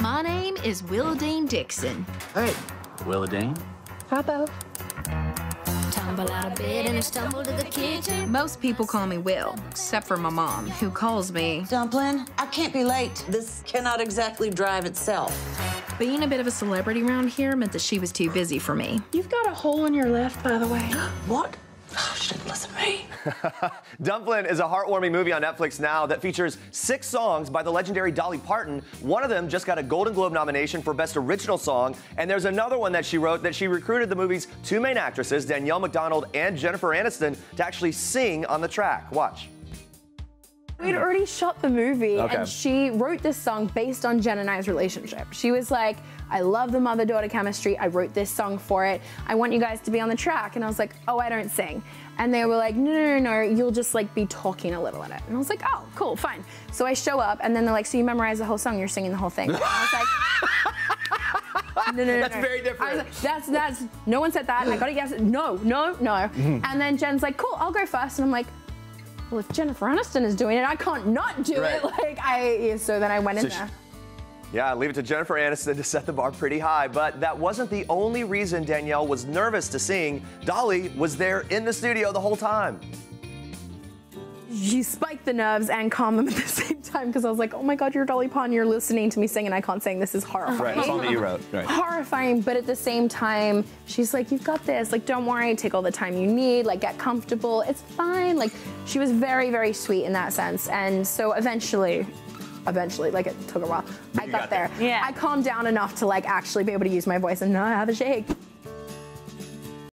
My name is Willowdean Dickson. Hey, Willowdean. Hi, Bo. Tumble out of bed and stumble to the kitchen. Most people call me Will, except for my mom, who calls me Dumplin', I can't be late. This cannot exactly drive itself. Being a bit of a celebrity around here meant that she was too busy for me. You've got a hole in your left, by the way. What? Dumplin' is a heartwarming movie on Netflix now that features six songs by the legendary Dolly Parton. One of them just got a Golden Globe nomination for Best Original Song, and there's another one that she wrote that she recruited the movie's two main actresses, Danielle MacDonald and Jennifer Aniston, to actually sing on the track. Watch. We'd already shot the movie, Okay. and she wrote this song based on Jen and I's relationship. She was like, I love the mother daughter chemistry. I wrote this song for it. I want you guys to be on the track. And I was like, oh, I don't sing. And they were like, no, no, no, no, you'll just like be talking a little in it. And I was like, oh, cool, fine. So I show up, and then they're like, so you memorize the whole song, you're singing the whole thing. And I was like, no, no, no, That's no. very different. Like, that's, that's, no one said that. And I got it, yes, no, no, no. Mm-hmm. And then Jen's like, cool, I'll go first. And I'm like, well, if Jennifer Aniston is doing it, I can't not do Right. it. Like I, so then I went in So she- there. Yeah, leave it to Jennifer Aniston to set the bar pretty high, but that wasn't the only reason Danielle was nervous to sing. Dolly was there in the studio the whole time. You spiked the nerves and calm them at the same time because I was like, oh my God, you're Dolly Parton. You're listening to me sing and I can't sing. This is horrifying. Right, song that you wrote. Right. Horrifying, but at the same time, she's like, you've got this. Like, don't worry. Take all the time you need. Like, get comfortable. It's fine. Like, she was very, very sweet in that sense. And so eventually, eventually, like it took a while. I got, got there. there. Yeah. I calmed down enough to like actually be able to use my voice and not have a shake.